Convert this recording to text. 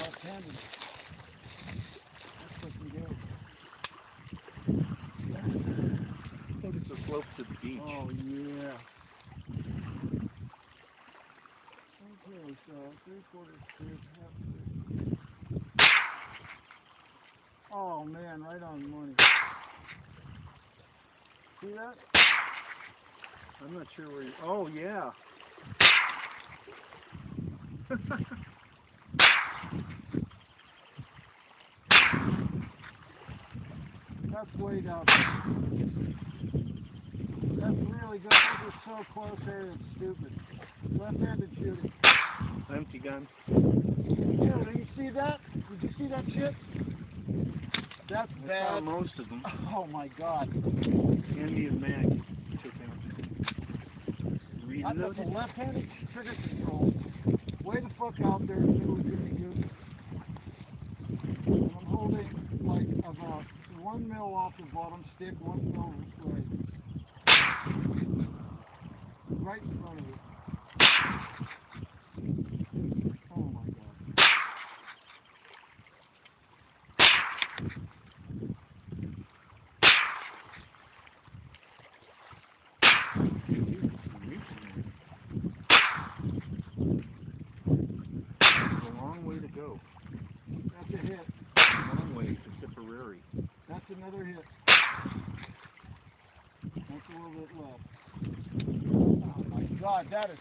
left-handed. That's looking good. I think it's a slope to the beach. Oh yeah. Okay, so three quarters straight, half. Oh man, right on money. See that? I'm not sure where you. Oh yeah. That's way down there. That's really good. Those are so close there, it's stupid. Left-handed shooting. Empty gun. Yeah, did you see that? Did you see that shit? That's I saw bad. most of them. Oh my god. Indian mag took out. I got the left-handed trigger control. Way the fuck out there, knew it was gonna use. I'm holding like about one mil off the bottom stick, one mil right. Right in front of it. Oh my god. It's a long way to go. That's a hit. Long way to Tipperary. That's another hit. That's a little bit left. Oh my god, that is